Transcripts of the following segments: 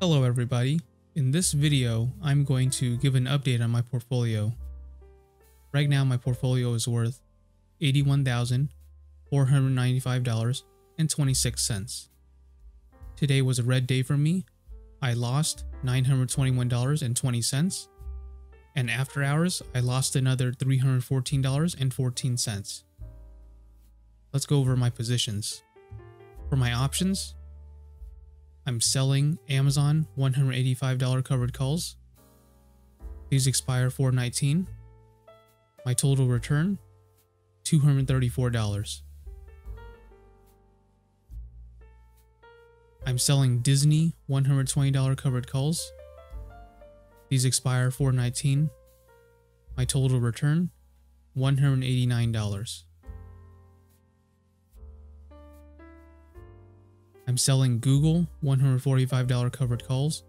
Hello everybody. In this video, I'm going to give an update on my portfolio. Right now my portfolio is worth $81,495.26. Today was a red day for me. I lost $921.20 and after hours I lost another $314.14. Let's go over my positions. For my options, I'm selling Amazon $185 covered calls. These expire 419. My total return $234. I'm selling Disney $120 covered calls. These expire 419. My total return $189. I'm selling Google $145 covered calls.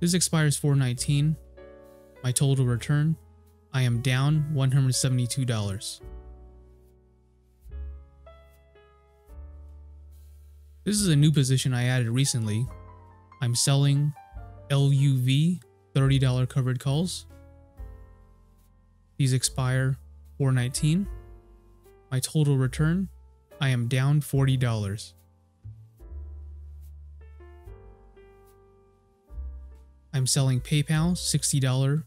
This expires 419. My total return, I am down $172. This is a new position I added recently. I'm selling LUV $30 covered calls. These expire 419. My total return, I am down $40. I'm selling PayPal $60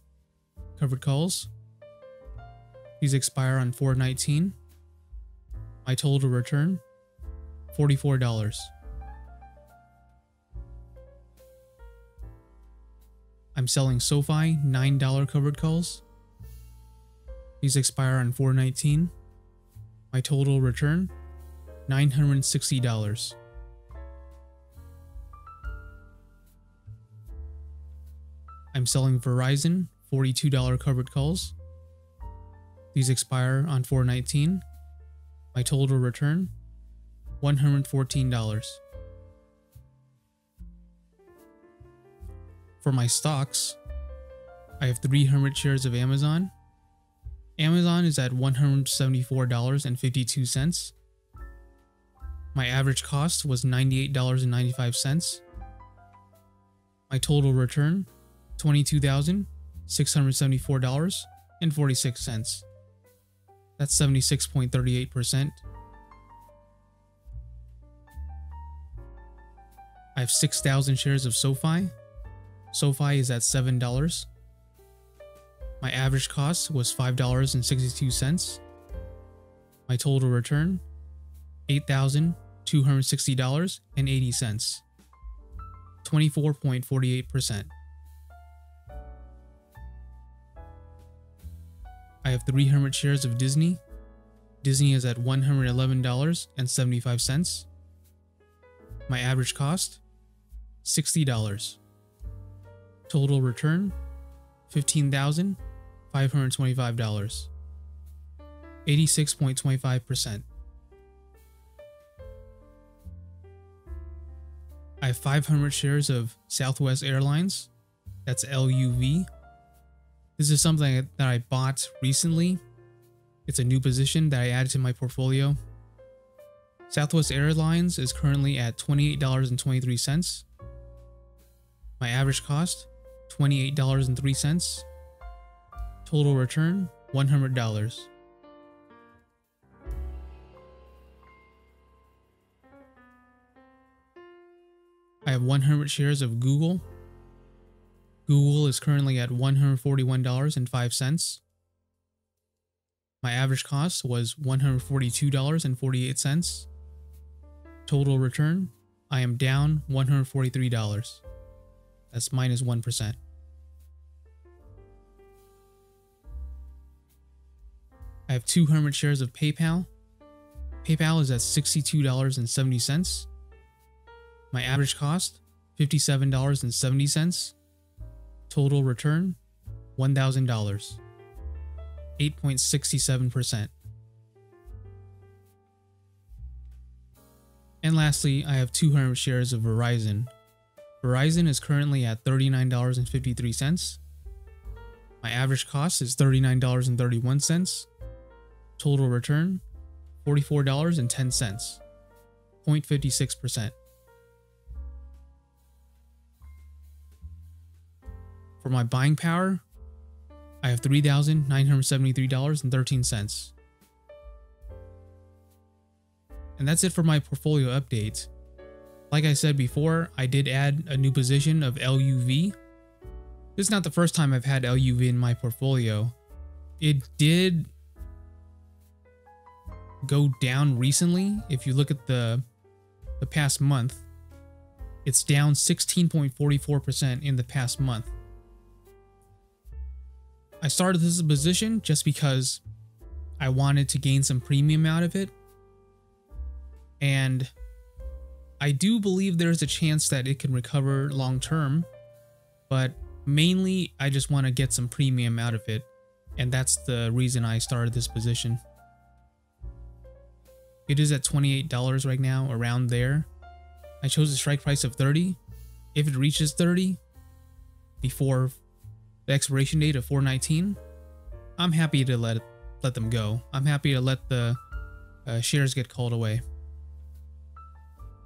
covered calls. These expire on 419. My total return $44. I'm selling SoFi $9 covered calls. These expire on 419. My total return $960. I'm selling Verizon $42 covered calls. These expire on 419. My total return $114. For my stocks, I have 300 shares of Amazon. Amazon is at $174.52. My average cost was $98.95. My total return $22,674.46. That's 76.38%. I have 6,000 shares of SoFi. SoFi is at $7. My average cost was $5.62. My total return $8,260.80. 24.48%. I have 300 shares of Disney. Disney is at $111.75. My average cost $60. Total return $15,525. 86.25%. I have 500 shares of Southwest Airlines. That's LUV. This is something that I bought recently. It's a new position that I added to my portfolio. Southwest Airlines is currently at $28.23. My average cost, $28.03. Total return, $100. I have 100 shares of Google. Google is currently at $141.05. My average cost was $142.48. Total return, I am down $143. That's minus 1. I have 200 shares of PayPal. PayPal is at $62.70. My average cost, $57.70. Total return, $1,000. 8.67%. And lastly, I have 200 shares of Verizon. Verizon is currently at $39.53. My average cost is $39.31. Total return $44.10. 0.56%. For my buying power, I have $3,973.13. And that's it for my portfolio update. Like I said before, I did add a new position of LUV. This is not the first time I've had LUV in my portfolio. It did go down recently. If you look at the the past month, it's down 16.44% in the past month. I started this position just because I wanted to gain some premium out of it. And I do believe there's a chance that it can recover long term, but mainly I just want to get some premium out of it. And that's the reason I started this position. It is at $28 right now, around there. I chose a strike price of 30. If it reaches 30 before the expiration date of 419, I'm happy to let let them go. I'm happy to let the uh, shares get called away.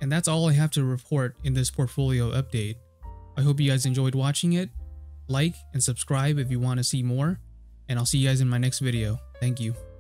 And that's all I have to report in this portfolio update. I hope you guys enjoyed watching it. Like and subscribe if you want to see more, and I'll see you guys in my next video. Thank you.